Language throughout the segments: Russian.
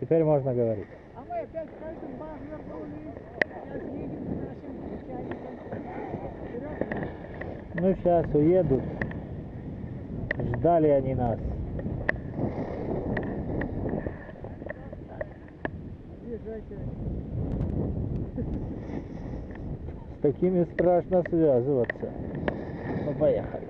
Теперь можно говорить. А мы опять в каждом бар вернулись. Сейчас едем к нашим чайникам. Вперед. Ну, сейчас уедут. Ждали они нас. С такими страшно связываться. Ну, поехали.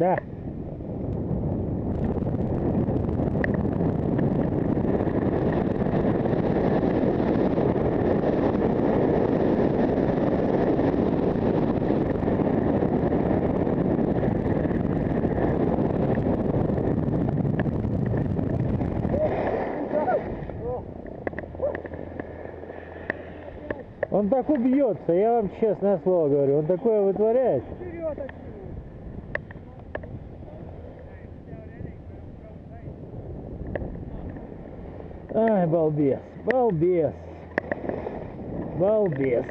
Да. Он так убьется, я вам честное слово говорю. Он такое вытворяет. Ai, baldies, baldies, baldies!